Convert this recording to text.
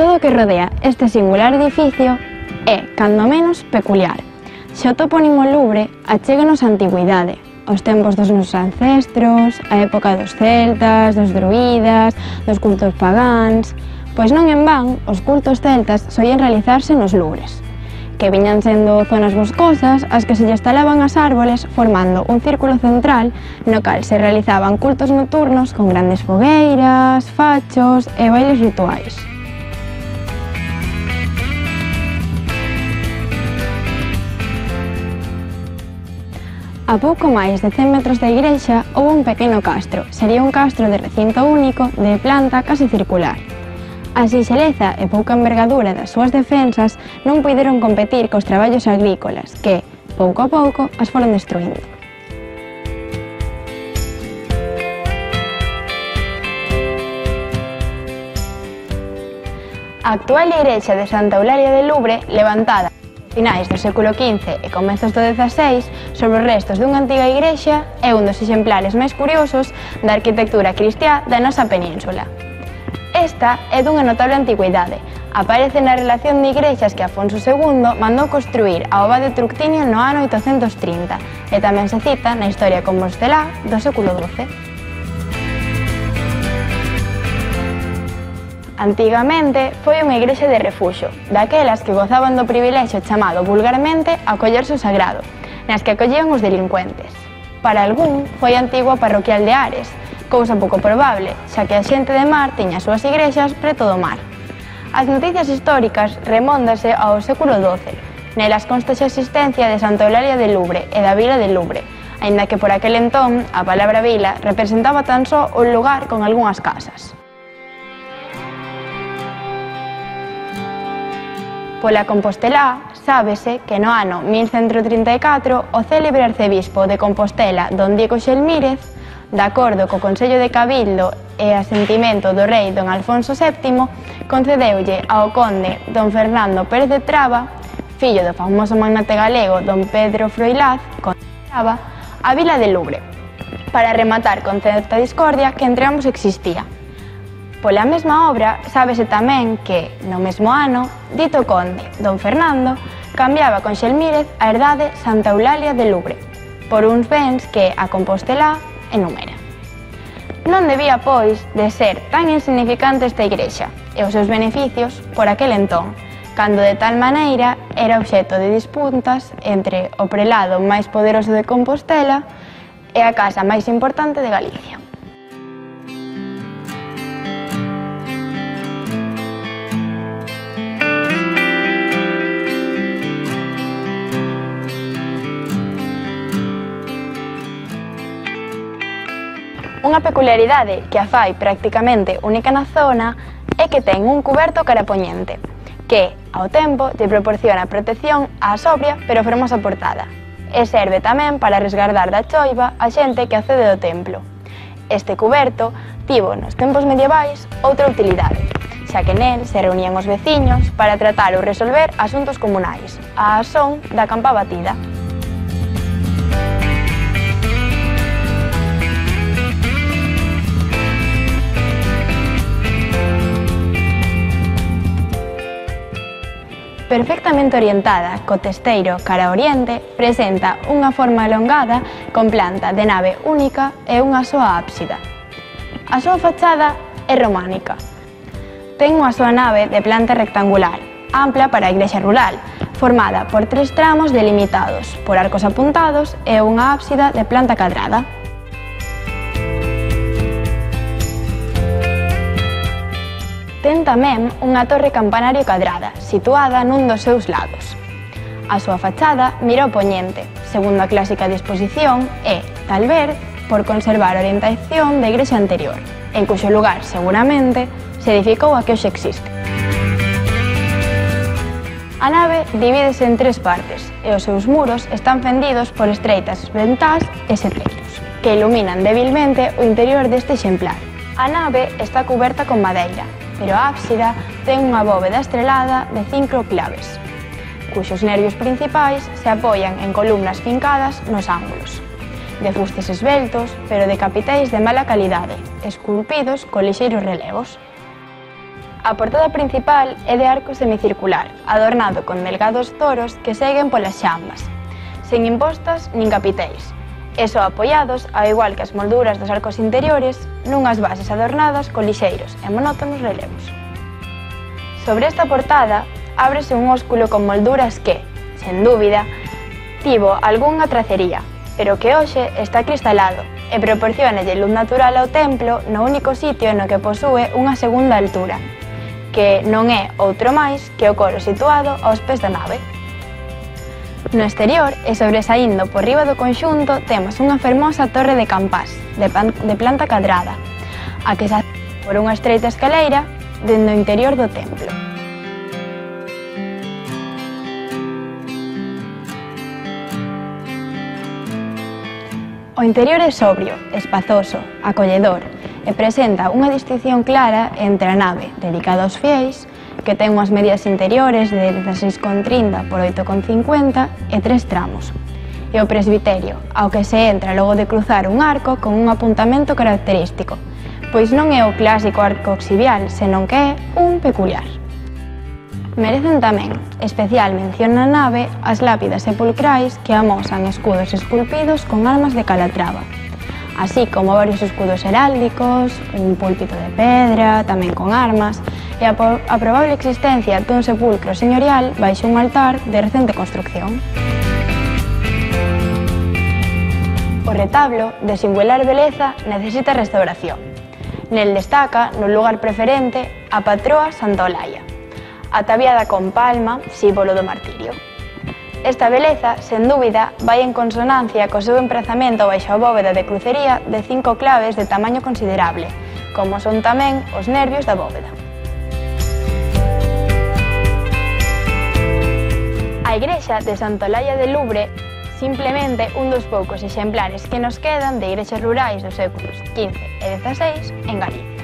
todo o que rodea este singular edificio é, cando menos, peculiar. Xa o topónimo Lubre achéganos a antigüidade, os tempos dos nosos ancestros, a época dos celtas, dos druidas, dos cultos pagáns... Pois non en van, os cultos celtas soían realizarse nos lubres, que viñan sendo zonas boscosas as que se lle instalaban as árboles formando un círculo central no cal se realizaban cultos nocturnos con grandes fogueiras, fachos e bailes rituais. A pouco máis de 100 metros da igrexa houve un pequeno castro. Sería un castro de recinto único, de planta case circular. A sinxeleza e pouca envergadura das súas defensas non puideron competir cos traballos agrícolas que, pouco a pouco, as foron destruindo. A actual igrexa de Santa Eulalia de Lubre, levantada finais do século XV e comezos do XVI sobre os restos dunha antiga igrexa é un dos exemplares máis curiosos da arquitectura cristiá da nosa península. Esta é dunha notable antigüidade. Aparece na relación de igrexas que Afonso II mandou construir a Oba de Tructinio no ano 830 e tamén se cita na historia compostelá do século XII. Antigamente foi unha igrexa de refuxo, daquelas que gozaban do privilexio chamado vulgarmente acollerse o sagrado, nas que acollían os delincuentes. Para algún, foi a antigua parroquial de Ares, cousa pouco probable, xa que a xente de mar tiña as súas igrexas preto do mar. As noticias históricas remóndase ao século XII. Nelas consta a existencia de Santa Eulalia de Lubre e da Vila de Lubre, aínda que por aquel entón a palabra vila representaba tan só un lugar con algunhas casas. Pola Compostela, sábese que no ano 1134 o célebre arcebispo de Compostela, don Diego Xelmírez, de acordo co Consello de Cabildo e asentimento do rei don Alfonso VII, concedeulle ao conde don Fernando Pérez de Traba, fillo do famoso magnate galego don Pedro Froilaz, conde de Traba, a vila de Lubre, para rematar con certa discordia que entre ambos existía. Pola mesma obra, sábese tamén que, no mesmo ano, dito conde, don Fernando, cambiaba con Xelmírez a herdade Santa Eulalia de Lubre por uns bens que a Compostela enumera. Non debía, pois, de ser tan insignificante esta igrexa e os seus beneficios por aquel entón, cando de tal maneira era obxeto de disputas entre o prelado máis poderoso de Compostela e a casa máis importante de Galicia. Unha peculiaridade que a fai prácticamente única na zona é que ten un cuberto cara poñente, que, ao tempo, te proporciona protección á sobria pero fermosa portada, e serve tamén para resguardar da choiva a xente que accede ao templo. Este cuberto tivo nos tempos medievais outra utilidade, xa que nel se reunían os veciños para tratar ou resolver asuntos comunais, a son da campa batida. perfectamente orientada co testeiro cara oriente, presenta unha forma alongada con planta de nave única e unha soa ábsida. A súa fachada é románica. Ten unha súa nave de planta rectangular, ampla para a igrexa rural, formada por tres tramos delimitados por arcos apuntados e unha ábsida de planta cadrada. Ten tamén unha torre campanario cadrada, situada nun dos seus lados. A súa fachada mira o poñente, segundo a clásica disposición, e, tal ver, por conservar a orientación da igrexa anterior, en cuxo lugar, seguramente, se edificou a que hoxe existe. A nave divídese en tres partes e os seus muros están fendidos por estreitas ventás e seteiros, que iluminan débilmente o interior deste exemplar. A nave está cuberta con madeira pero a ábsida ten unha bóveda estrelada de cinco claves, cuxos nervios principais se apoian en columnas fincadas nos ángulos, de fustes esbeltos, pero de capitéis de mala calidade, esculpidos con lixeiros relevos. A portada principal é de arco semicircular, adornado con delgados toros que seguen polas xambas, sen impostas nin capitéis, e só apoiados, ao igual que as molduras dos arcos interiores, nunhas bases adornadas con lixeiros e monótonos relevos. Sobre esta portada, ábrese un ósculo con molduras que, sen dúbida, tivo algunha tracería, pero que hoxe está cristalado e proporcionalle luz natural ao templo no único sitio no que posúe unha segunda altura, que non é outro máis que o coro situado aos pés da nave. No exterior e sobresaindo por riba do conxunto temos unha fermosa torre de campás de, pan, de planta cadrada a que se por unha estreita escaleira dende o interior do templo. O interior é sobrio, espazoso, acolledor e presenta unha distinción clara entre a nave dedicada aos fiéis que ten unhas medias interiores de 16,30 por 8,50 e tres tramos. E o presbiterio, ao que se entra logo de cruzar un arco con un apuntamento característico, pois non é o clásico arco oxivial, senón que é un peculiar. Merecen tamén especial mención na nave as lápidas sepulcrais que amosan escudos esculpidos con armas de Calatrava, así como varios escudos heráldicos, un púlpito de pedra, tamén con armas, e a, a probable existencia dun sepulcro señorial baixo un altar de recente construcción. O retablo, de singular beleza, necesita restauración. Nel destaca, no lugar preferente, a patroa Santa Olalla, ataviada con palma, símbolo do martirio. Esta beleza, sen dúbida, vai en consonancia co seu emprazamento baixo a bóveda de crucería de cinco claves de tamaño considerable, como son tamén os nervios da bóveda. A igrexa de Santolalla de Lubre simplemente un dos poucos exemplares que nos quedan de igrexas rurais dos séculos XV e XVI en Galicia.